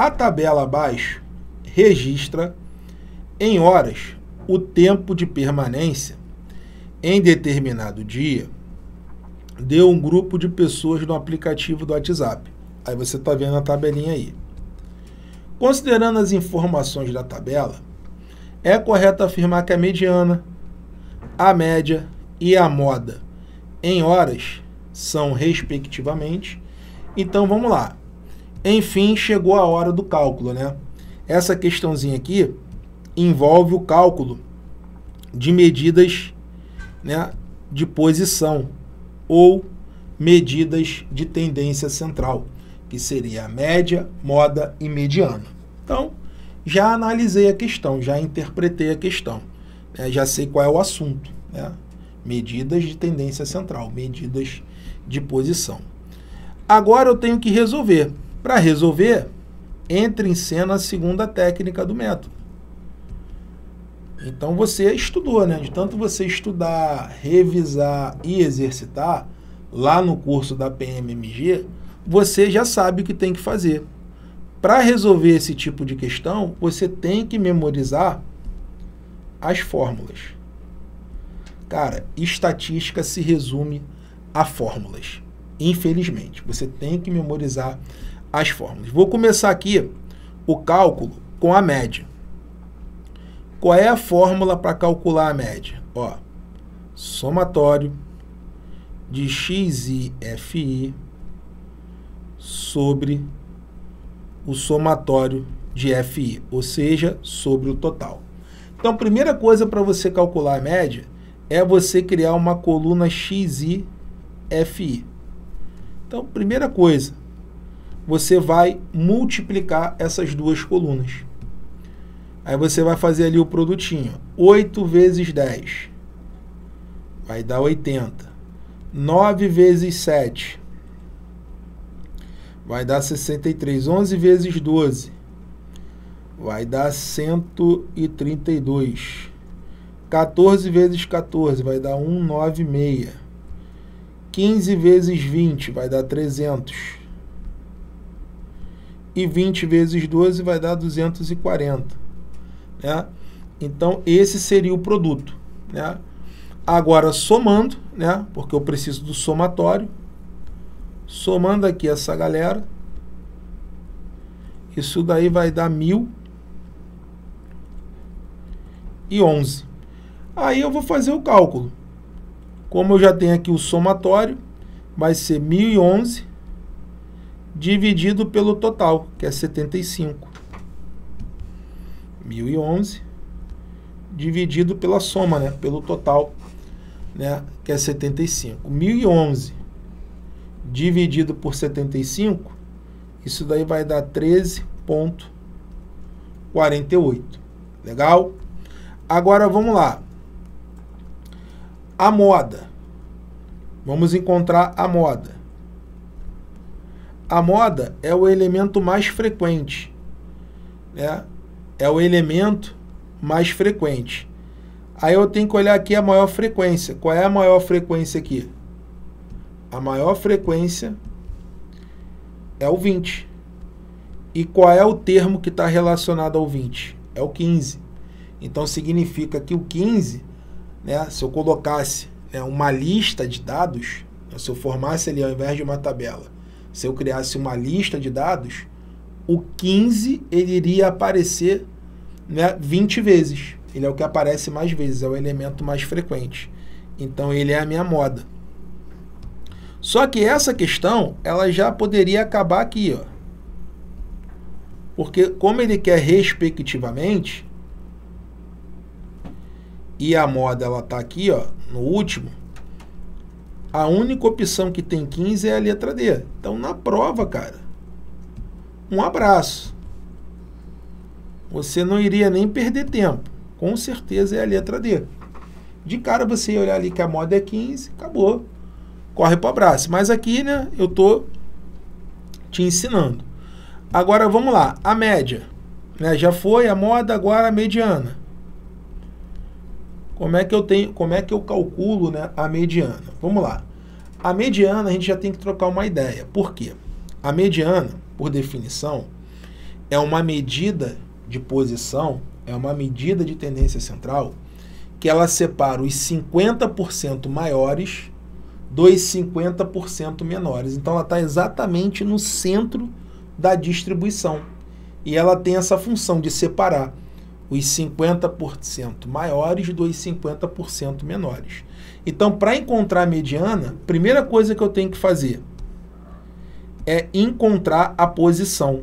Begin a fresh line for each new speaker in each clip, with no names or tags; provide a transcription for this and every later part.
A tabela abaixo registra em horas o tempo de permanência em determinado dia de um grupo de pessoas no aplicativo do WhatsApp. Aí você está vendo a tabelinha aí. Considerando as informações da tabela, é correto afirmar que a mediana, a média e a moda em horas são respectivamente. Então vamos lá. Enfim, chegou a hora do cálculo, né? Essa questãozinha aqui envolve o cálculo de medidas né, de posição ou medidas de tendência central, que seria a média, moda e mediana. Então, já analisei a questão, já interpretei a questão, né, já sei qual é o assunto. Né? Medidas de tendência central, medidas de posição. Agora eu tenho que resolver. Para resolver, entra em cena a segunda técnica do método. Então você estudou, né? De tanto você estudar, revisar e exercitar lá no curso da PMMG, você já sabe o que tem que fazer. Para resolver esse tipo de questão, você tem que memorizar as fórmulas. Cara, estatística se resume a fórmulas. Infelizmente, você tem que memorizar as fórmulas. Vou começar aqui o cálculo com a média. Qual é a fórmula para calcular a média? Ó, somatório de xi fi sobre o somatório de fi, ou seja, sobre o total. Então, primeira coisa para você calcular a média é você criar uma coluna xi fi. Então, primeira coisa, você vai multiplicar essas duas colunas. Aí você vai fazer ali o produtinho. 8 vezes 10 vai dar 80. 9 vezes 7 vai dar 63. 11 vezes 12 vai dar 132. 14 vezes 14 vai dar 196. 15 vezes 20 vai dar 300. E 20 vezes 12 vai dar 240. Né? Então, esse seria o produto. Né? Agora, somando, né? porque eu preciso do somatório, somando aqui essa galera, isso daí vai dar mil e onze. Aí eu vou fazer o cálculo. Como eu já tenho aqui o somatório, vai ser 1011 dividido pelo total, que é 75. 1011 dividido pela soma, né, pelo total, né, que é 75. 1011 dividido por 75, isso daí vai dar 13.48. Legal? Agora vamos lá. A moda. Vamos encontrar a moda. A moda é o elemento mais frequente, né? é o elemento mais frequente. Aí eu tenho que olhar aqui a maior frequência. Qual é a maior frequência aqui? A maior frequência é o 20. E qual é o termo que está relacionado ao 20? É o 15. Então significa que o 15, né, se eu colocasse né, uma lista de dados, né, se eu formasse ali ao invés de uma tabela, se eu criasse uma lista de dados, o 15 ele iria aparecer né, 20 vezes. Ele é o que aparece mais vezes, é o elemento mais frequente. Então ele é a minha moda. Só que essa questão, ela já poderia acabar aqui, ó. Porque como ele quer respectivamente, e a moda ela tá aqui, ó, no último, a única opção que tem 15 é a letra D. Então na prova, cara, um abraço. Você não iria nem perder tempo. Com certeza é a letra D. De cara você ia olhar ali que a moda é 15, acabou. Corre para o abraço. Mas aqui, né, eu tô te ensinando. Agora vamos lá, a média. Né, já foi a moda, agora a mediana. Como é que eu tenho, como é que eu calculo, né, a mediana? Vamos lá. A mediana a gente já tem que trocar uma ideia. Por quê? A mediana por definição, é uma medida de posição, é uma medida de tendência central que ela separa os 50% maiores dos 50% menores. Então ela está exatamente no centro da distribuição. E ela tem essa função de separar os 50% maiores dos 50% menores. Então, para encontrar a mediana, primeira coisa que eu tenho que fazer é encontrar a posição.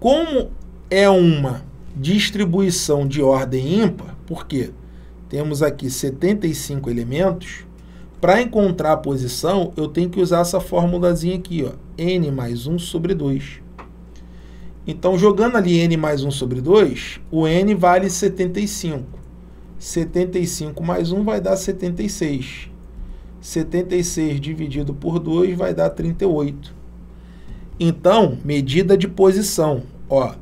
Como é uma distribuição de ordem ímpar, porque temos aqui 75 elementos, para encontrar a posição, eu tenho que usar essa formulazinha aqui, ó, n mais 1 sobre 2. Então, jogando ali n mais 1 sobre 2, o n vale 75. 75 mais 1 vai dar 76. 76 dividido por 2 vai dar 38. Então, medida de posição. Ó,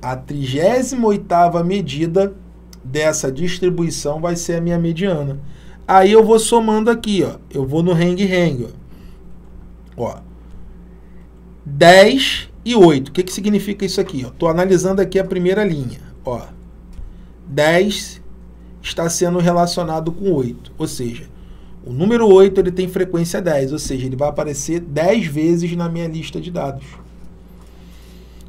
a 38ª medida dessa distribuição vai ser a minha mediana. Aí eu vou somando aqui, ó. Eu vou no hang-hang, ó. ó. 10 e 8. O que, que significa isso aqui? Estou analisando aqui a primeira linha. Ó. 10 está sendo relacionado com 8. Ou seja, o número 8 ele tem frequência 10. Ou seja, ele vai aparecer 10 vezes na minha lista de dados.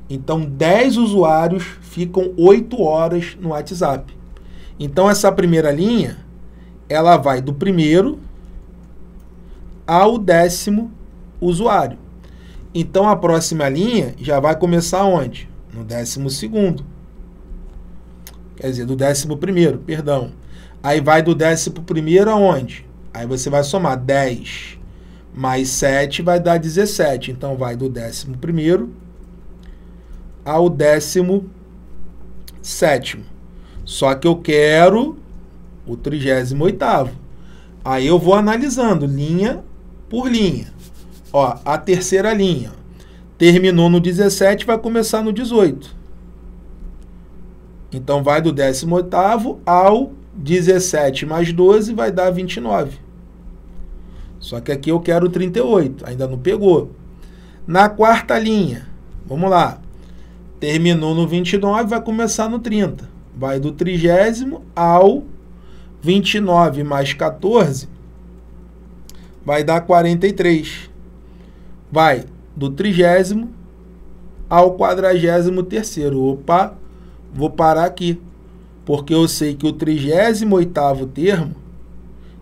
Então, 10 usuários ficam 8 horas no WhatsApp. Então, essa primeira linha, ela vai do primeiro ao décimo usuário. Então, a próxima linha já vai começar onde? No décimo segundo. Quer dizer, do décimo primeiro, perdão. Aí vai do décimo primeiro aonde? Aí você vai somar 10 mais 7 vai dar 17. Então, vai do décimo primeiro ao décimo sétimo. Só que eu quero o trigésimo oitavo. Aí eu vou analisando linha por linha. Ó, a terceira linha terminou no 17, vai começar no 18. Então vai do 18 ao 17 mais 12 vai dar 29. Só que aqui eu quero 38, ainda não pegou. Na quarta linha, vamos lá. Terminou no 29, vai começar no 30. Vai do trigésimo ao 29 mais 14, vai dar 43. Vai do trigésimo ao quadragésimo terceiro. Opa, vou parar aqui. Porque eu sei que o trigésimo oitavo termo,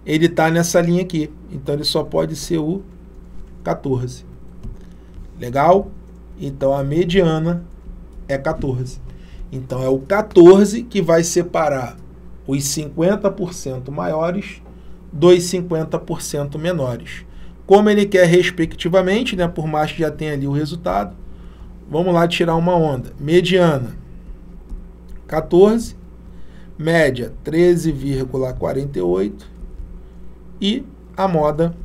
ele está nessa linha aqui. Então, ele só pode ser o 14. Legal? Então, a mediana é 14. Então é o 14 que vai separar os 50% maiores dos 50% menores. Como ele quer respectivamente, né, por mais que já tenha ali o resultado, vamos lá tirar uma onda. Mediana 14, média 13,48 e a moda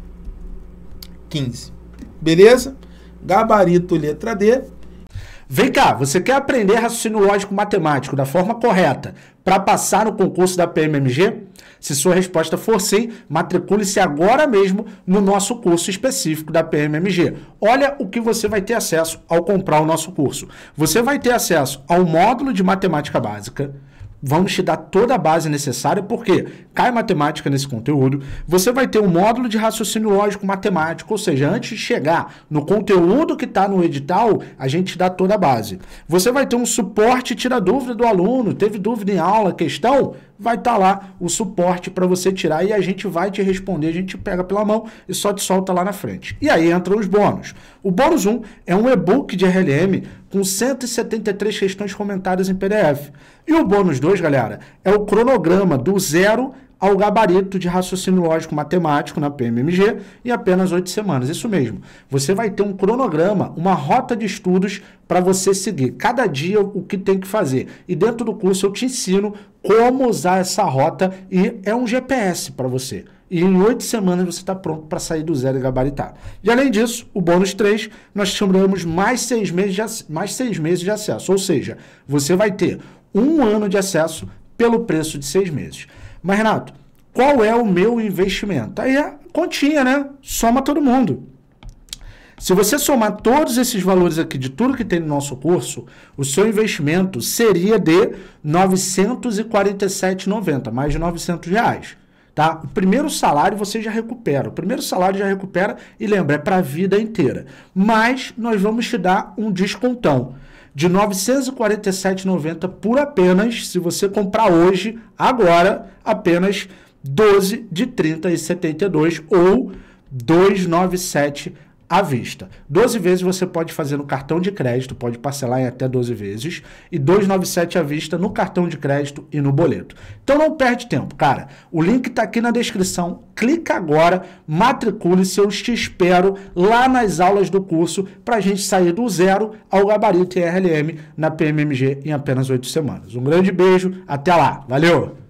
15. Beleza? Gabarito letra D
Vem cá, você quer aprender raciocínio lógico matemático da forma correta para passar no concurso da PMMG? Se sua resposta for sim, matricule-se agora mesmo no nosso curso específico da PMMG. Olha o que você vai ter acesso ao comprar o nosso curso. Você vai ter acesso ao módulo de matemática básica vamos te dar toda a base necessária, porque cai matemática nesse conteúdo. Você vai ter um módulo de raciocínio lógico matemático, ou seja, antes de chegar no conteúdo que está no edital, a gente te dá toda a base. Você vai ter um suporte tira dúvida do aluno, teve dúvida em aula, questão, vai estar tá lá o suporte para você tirar e a gente vai te responder, a gente pega pela mão e só te solta lá na frente. E aí entram os bônus. O bônus 1 é um e-book de RLM com 173 questões comentadas em PDF. E o bônus 2, galera, é o cronograma do zero ao gabarito de raciocínio lógico matemático na PMMG em apenas oito semanas. Isso mesmo. Você vai ter um cronograma, uma rota de estudos para você seguir. Cada dia o que tem que fazer. E dentro do curso eu te ensino como usar essa rota e é um GPS para você. E em oito semanas você está pronto para sair do zero e gabaritar. E além disso, o bônus 3, nós chamamos mais seis, meses de, mais seis meses de acesso. Ou seja, você vai ter um ano de acesso pelo preço de seis meses. Mas, Renato, qual é o meu investimento? Aí é continha, né? Soma todo mundo. Se você somar todos esses valores aqui de tudo que tem no nosso curso, o seu investimento seria de R$ 947,90, mais de 900 reais. Tá? O primeiro salário você já recupera. O primeiro salário já recupera e lembra, é para a vida inteira. Mas nós vamos te dar um descontão de R$ 947,90 por apenas, se você comprar hoje, agora, apenas 12 de 30,72 ou 297 à vista. 12 vezes você pode fazer no cartão de crédito, pode parcelar em até 12 vezes, e 297 à vista no cartão de crédito e no boleto. Então não perde tempo, cara. O link está aqui na descrição. Clica agora, matricule-se, eu te espero lá nas aulas do curso para a gente sair do zero ao gabarito RLM na PMMG em apenas 8 semanas. Um grande beijo, até lá. Valeu!